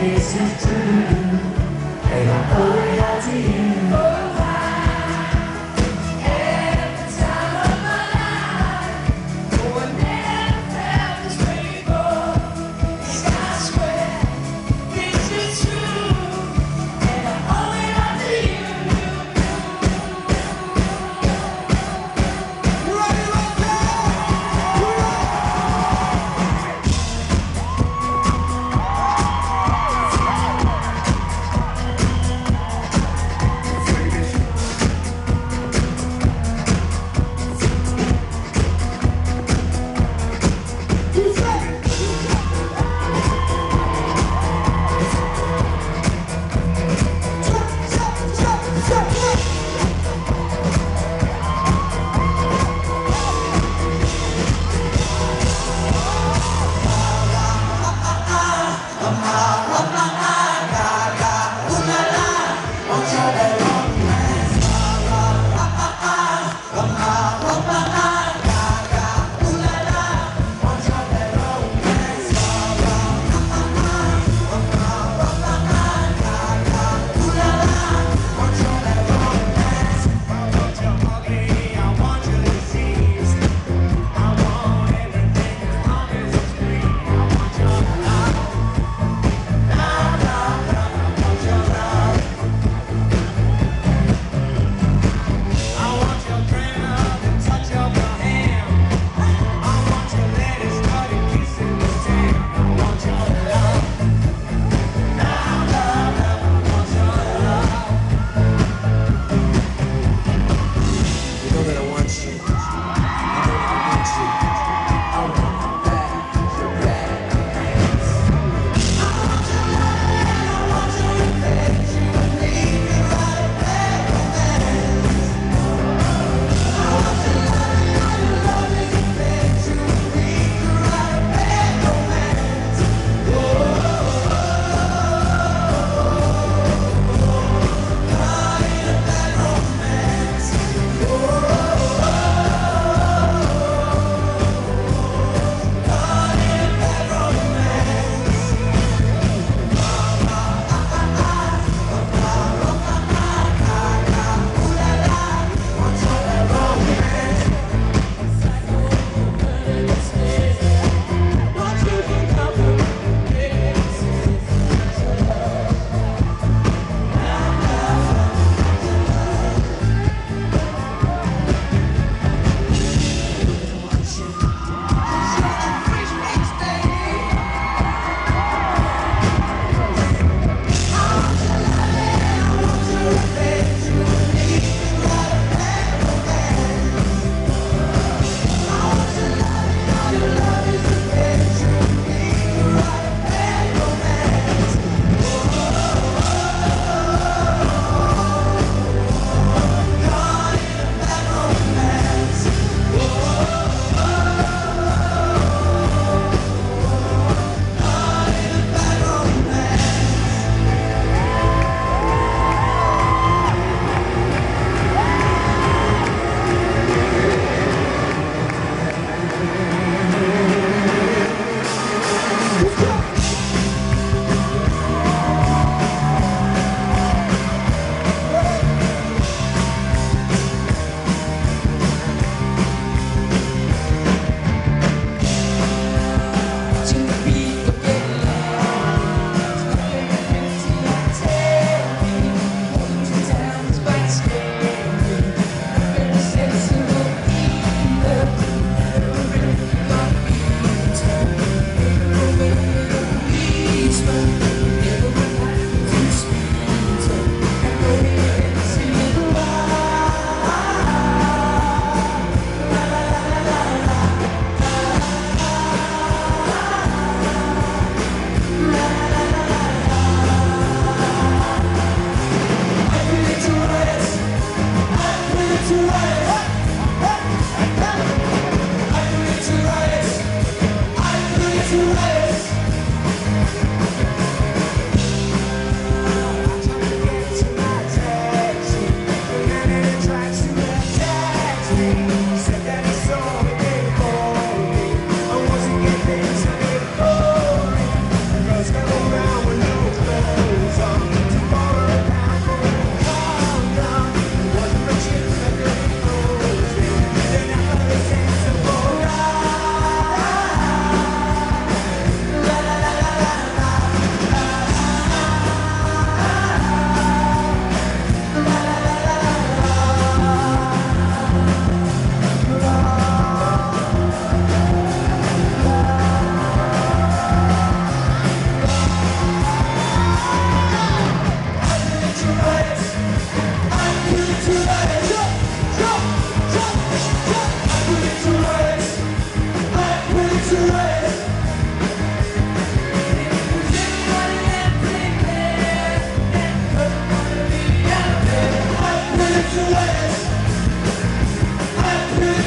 This is true.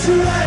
to